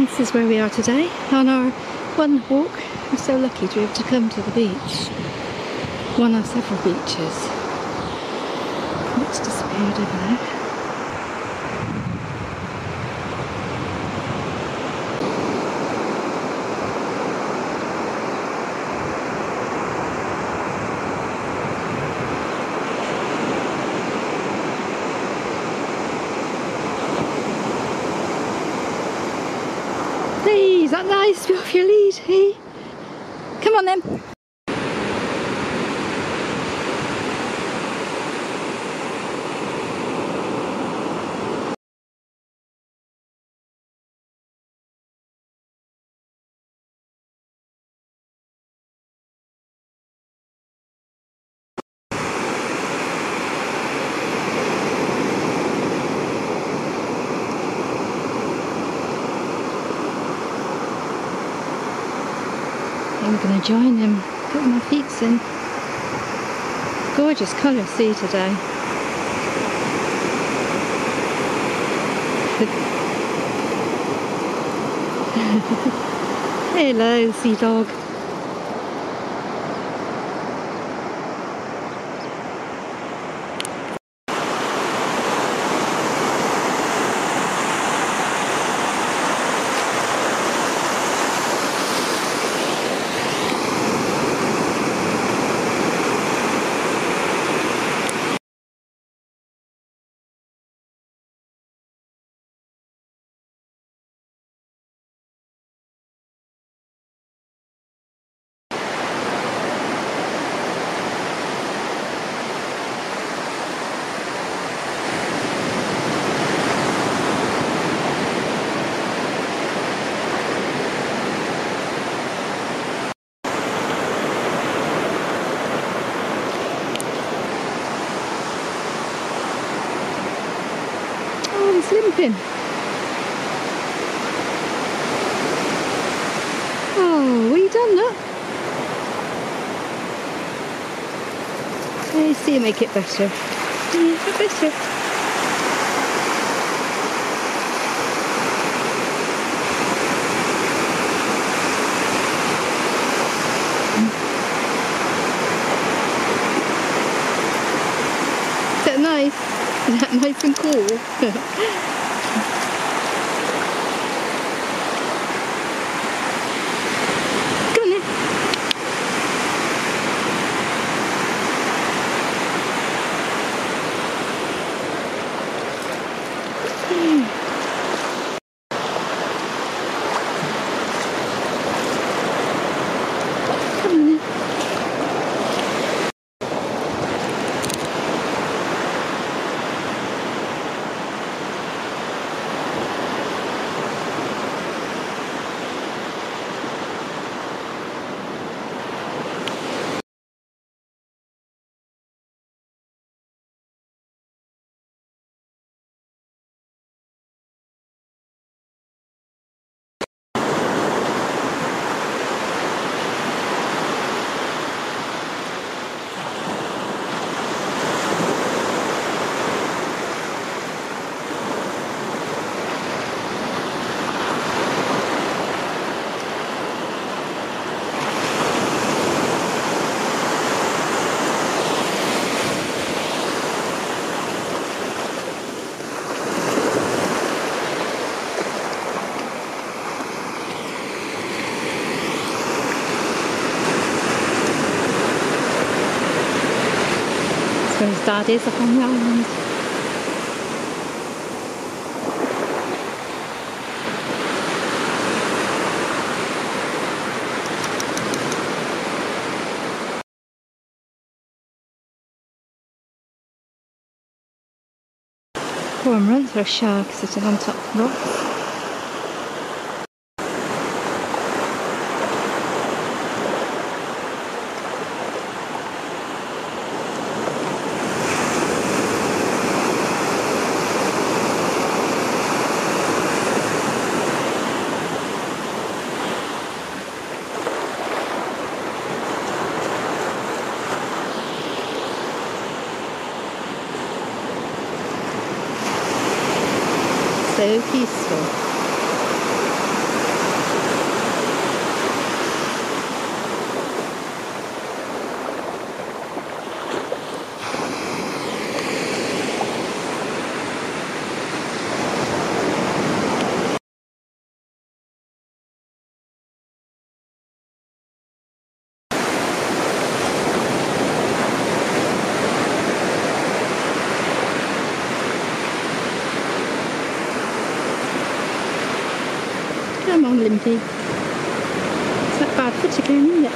This is where we are today on our one walk. We're so lucky to be able to come to the beach. One of several beaches. It's disappeared over there. Hey, is that nice? Be off your lead, hey? Come on then. I'm going to join him, put my feet in. Gorgeous colour sea today. Hello, sea dog. Oh, he's. Oh, what you done, look? I see you make it better. It better. Is that nice? Is that nice and cool? His dad is on the island. Cormorants or shags sitting on top of rocks. So peaceful. 뭐 올림픽. 사빠 터치게 했는데.